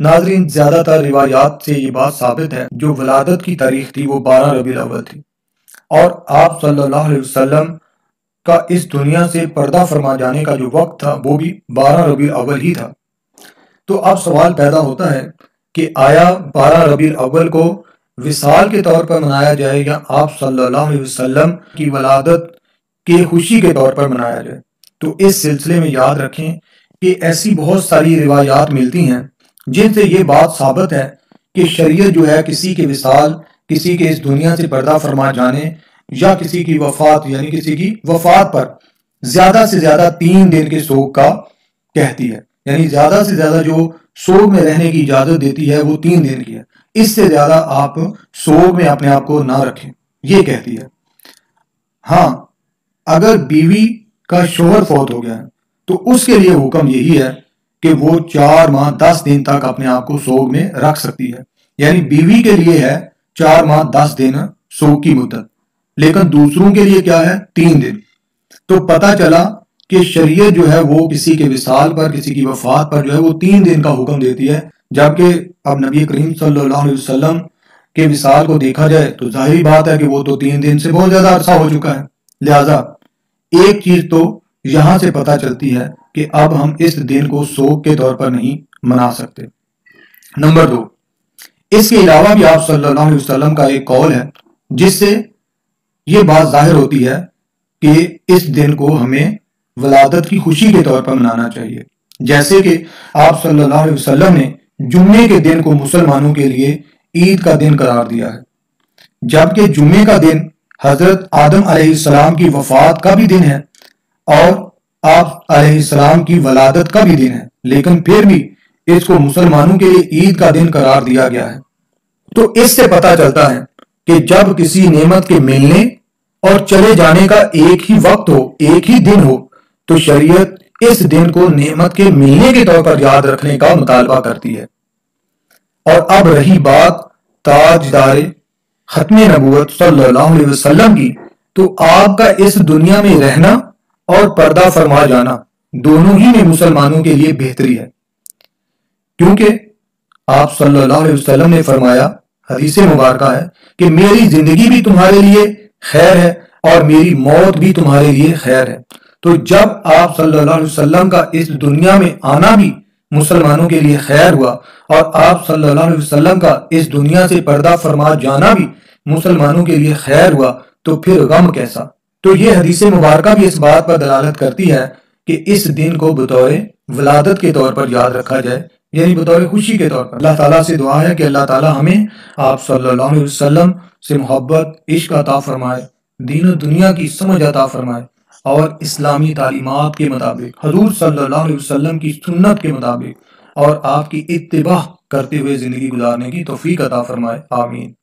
नाजरीन, ज़्यादातर रिवायात से ये बात साबित है, जो वलादत की तारीख थी, वो 12 रबीउल अव्वल थी। और आप सल्लल्लाहु अलैहि वसल्लम का इस दुनिया से पर्दा फरमा जाने का जो वक्त था, वो भी बारह रबी अव्वल ही था। तो अब सवाल पैदा होता है कि आया बारह रबी अव्वल को विसाल के तौर पर मनाया जाए या आप सल्लल्लाहु अलैहि वसल्लम की वलादत के खुशी के तौर पर मनाया जाए। तो इस सिलसिले में याद रखें कि ऐसी बहुत सारी रिवायात मिलती हैं जिनसे ये बात साबित है कि शरीयत जो है किसी के विसाल किसी के इस दुनिया से पर्दा फरमा जाने या किसी की वफात, यानी किसी की वफात पर ज़्यादा से ज़्यादा तीन दिन के शोक का कहती है। यानी ज़्यादा से ज़्यादा जो शोक में रहने की इजाज़त देती है, वो तीन दिन की है। इससे ज़्यादा आप शोक में अपने आप को ना रखें, ये कहती है। हाँ अगर बीवी का शोहर फौत हो गया है तो उसके लिए हुक्म यही है कि वो चार माह, दस दिन तक अपने आप को सोग में रख सकती है। यानी बीवी के लिए है चार माह, दस दिन सोग की मुद्दत, लेकिन दूसरों के लिए क्या है? तीन दिन। तो पता चला कि शरीयत जो है वो किसी के विसाल पर, किसी की वफात पर जो है वो तीन दिन का हुक्म देती है। जबकि अब नबी करीम सल्लल्लाहु अलैहि वसल्लम के विसाल को देखा जाए तो ज़ाहिर बात है कि वो तो तीन दिन से बहुत ज़्यादा अरसा हो चुका है। लिहाजा एक चीज़ तो यहाँ से पता चलती है कि अब हम इस दिन को शोक के तौर पर नहीं मना सकते। नंबर दो, इसके अलावा भी आप सल्लल्लाहु अलैहि वसल्लम का एक कौल है, जिससे ये बात ज़ाहिर होती है कि इस दिन को हमें वलादत की खुशी के तौर पर मनाना चाहिए। जैसे कि आप सल्लल्लाहु अलैहि वसल्लम ने जुम्मे के दिन को मुसलमानों के लिए ईद का दिन करार दिया है। जबकि जुम्मे का दिन हज़रत आदम सलाम की वफात का भी दिन है और आप सलाम की वलादत का भी दिन है। लेकिन फिर भी इसको मुसलमानों के लिए ईद का दिन करार दिया गया है। तो इससे पता चलता है कि जब किसी नेमत के मिलने और चले जाने का एक ही वक्त हो, एक ही दिन हो तो शरीयत इस दिन को नेमत के मिलने के तौर पर याद रखने का मुतालबा करती है। और अब रही बात ताजदार खत्म नबूत सल्लल्लाहु अलैहि वसल्लम की। तो आपका इस दुनिया में रहना और पर्दा फरमा जाना दोनों ही में मुसलमानों के लिए बेहतरी है। क्योंकि आप सल्लल्लाहु अलैहि वसल्लम ने फरमाया, हदीस मुबारक है कि मेरी ज़िंदगी भी तुम्हारे लिए खैर है और मेरी मौत भी तुम्हारे लिए खैर है। तो जब आप सल्लल्लाहु अलैहि वसल्लम का इस दुनिया में आना भी मुसलमानों के लिए खैर हुआ और आप सल्लल्लाहु अलैहि वसल्लम का इस दुनिया से पर्दा फरमा जाना भी मुसलमानों के लिए खैर हुआ तो फिर गम कैसा? तो ये हदीस मुबारक भी इस बात पर दलालत करती है कि इस दिन को बतौर वलादत के तौर पर याद रखा जाए, यानी बतौर खुशी के तौर पर। अल्लाह ताला से दुआ है कि अल्लाह ताला हमें आप सल्लल्लाहु अलैहि वसल्लम से मोहब्बत, इश्क अता फरमाए दीन दुनिया की समझ अता फरमाए। और इस्लामी तालीमत के मुताबिक, हजूर वसल्लम की सुन्नत के मुताबिक, और आपकी इतबा करते हुए ज़िंदगी गुजारने की तोफ़ी अता फरमाए, आमीन।